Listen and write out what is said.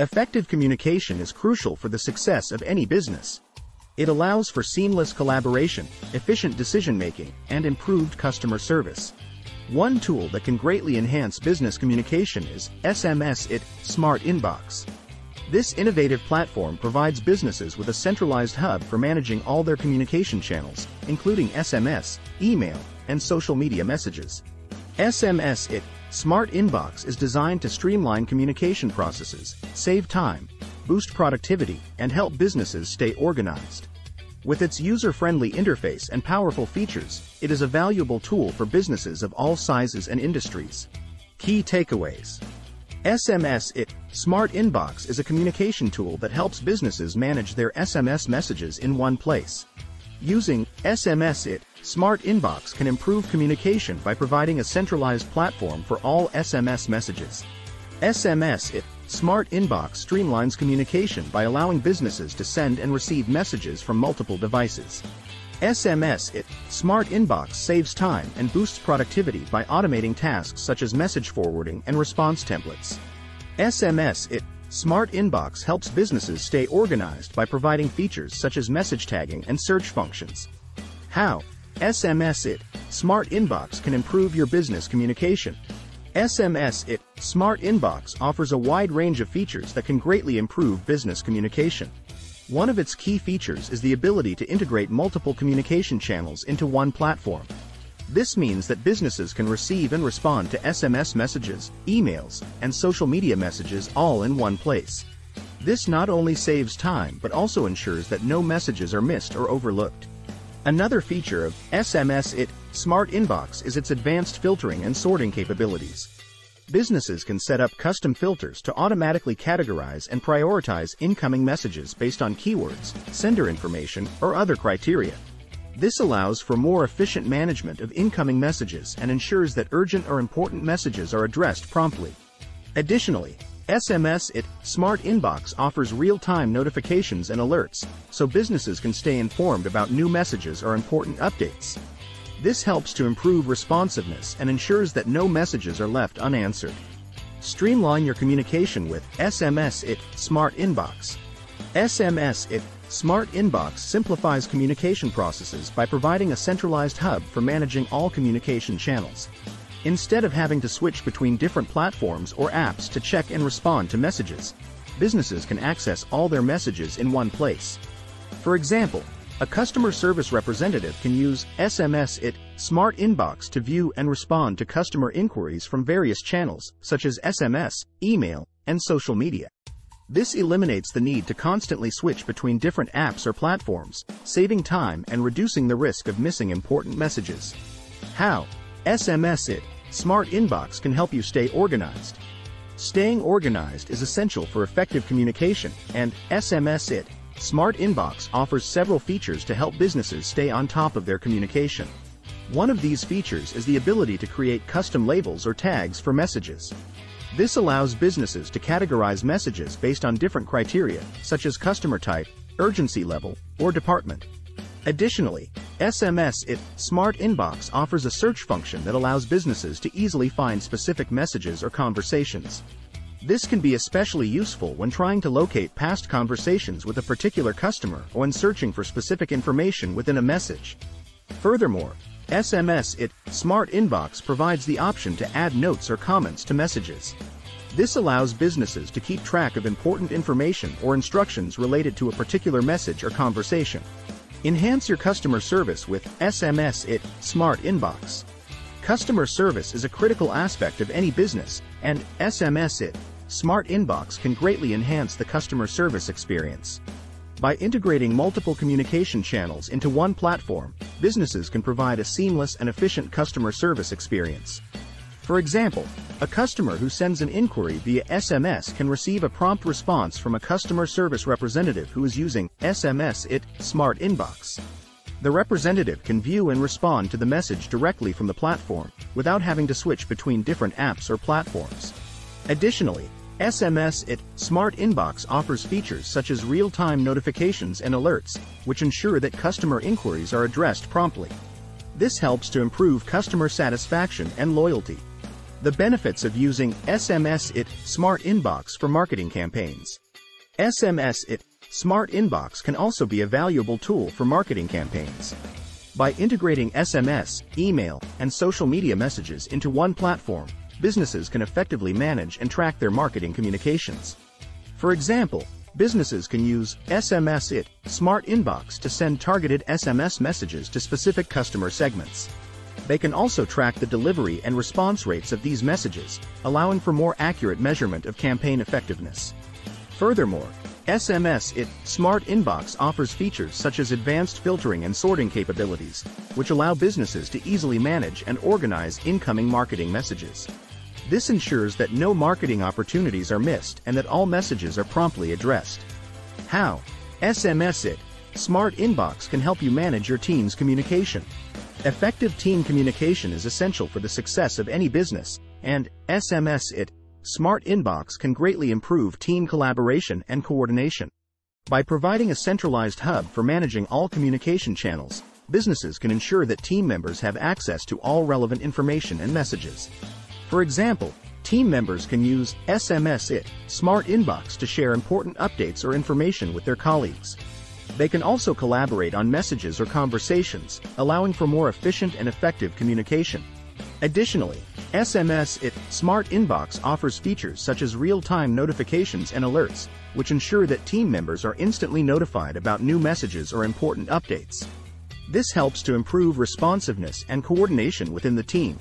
Effective communication is crucial for the success of any business. It allows for seamless collaboration, efficient decision-making, and improved customer service. One tool that can greatly enhance business communication is SMS IT Smart Inbox. This innovative platform provides businesses with a centralized hub for managing all their communication channels, including SMS, email, and social media messages. SMS IT Smart Inbox is designed to streamline communication processes, save time, boost productivity, and help businesses stay organized. With its user-friendly interface and powerful features, it is a valuable tool for businesses of all sizes and industries. Key takeaways SMS IT Smart Inbox is a communication tool that helps businesses manage their SMS messages in one place. Using SMS IT Smart Inbox can improve communication by providing a centralized platform for all SMS messages. SMS IT Smart Inbox streamlines communication by allowing businesses to send and receive messages from multiple devices. SMS IT Smart Inbox saves time and boosts productivity by automating tasks such as message forwarding and response templates. SMS IT Smart Inbox helps businesses stay organized by providing features such as message tagging and search functions. How? SMS IT Smart Inbox can improve your business communication. SMS IT Smart Inbox offers a wide range of features that can greatly improve business communication. One of its key features is the ability to integrate multiple communication channels into one platform. This means that businesses can receive and respond to SMS messages, emails, and social media messages all in one place. This not only saves time but also ensures that no messages are missed or overlooked. Another feature of SMS IT Smart Inbox is its advanced filtering and sorting capabilities. Businesses can set up custom filters to automatically categorize and prioritize incoming messages based on keywords, sender information, or other criteria. This allows for more efficient management of incoming messages and ensures that urgent or important messages are addressed promptly. Additionally, SMS IT Smart Inbox offers real-time notifications and alerts, so businesses can stay informed about new messages or important updates. This helps to improve responsiveness and ensures that no messages are left unanswered. Streamline your communication with SMS IT Smart Inbox. SMS IT Smart Inbox simplifies communication processes by providing a centralized hub for managing all communication channels. Instead of having to switch between different platforms or apps to check and respond to messages, businesses can access all their messages in one place. For example, a customer service representative can use SMS IT Smart Inbox to view and respond to customer inquiries from various channels, such as SMS, email, and social media. This eliminates the need to constantly switch between different apps or platforms, saving time and reducing the risk of missing important messages. How? SMS IT Smart Inbox can help you stay organized. Staying organized is essential for effective communication, and SMS IT Smart Inbox offers several features to help businesses stay on top of their communication. One of these features is the ability to create custom labels or tags for messages. This allows businesses to categorize messages based on different criteria, such as customer type, urgency level, or department. Additionally, SMS IT Smart Inbox offers a search function that allows businesses to easily find specific messages or conversations. This can be especially useful when trying to locate past conversations with a particular customer or when searching for specific information within a message. Furthermore, SMS IT Smart Inbox provides the option to add notes or comments to messages. This allows businesses to keep track of important information or instructions related to a particular message or conversation. Enhance your customer service with SMS IT Smart Inbox. Customer service is a critical aspect of any business, and SMS IT Smart Inbox can greatly enhance the customer service experience. By integrating multiple communication channels into one platform, businesses can provide a seamless and efficient customer service experience. For example, a customer who sends an inquiry via SMS can receive a prompt response from a customer service representative who is using SMS IT Smart Inbox. The representative can view and respond to the message directly from the platform, without having to switch between different apps or platforms. Additionally, SMS IT Smart Inbox offers features such as real-time notifications and alerts, which ensure that customer inquiries are addressed promptly. This helps to improve customer satisfaction and loyalty. The benefits of using SMS IT Smart Inbox for marketing campaigns. SMS IT Smart Inbox can also be a valuable tool for marketing campaigns. By integrating SMS, email, and social media messages into one platform, businesses can effectively manage and track their marketing communications. For example, businesses can use SMS IT Smart Inbox to send targeted SMS messages to specific customer segments. They can also track the delivery and response rates of these messages, allowing for more accurate measurement of campaign effectiveness. Furthermore, SMS IT Smart Inbox offers features such as advanced filtering and sorting capabilities, which allow businesses to easily manage and organize incoming marketing messages. This ensures that no marketing opportunities are missed and that all messages are promptly addressed. How? SMS IT Smart Inbox can help you manage your team's communication. Effective team communication is essential for the success of any business, and SMS IT Smart Inbox can greatly improve team collaboration and coordination. By providing a centralized hub for managing all communication channels, businesses can ensure that team members have access to all relevant information and messages. For example, team members can use SMS IT Smart Inbox to share important updates or information with their colleagues. They can also collaborate on messages or conversations, allowing for more efficient and effective communication. Additionally, SMS IT Smart Inbox offers features such as real-time notifications and alerts, which ensure that team members are instantly notified about new messages or important updates. This helps to improve responsiveness and coordination within the team,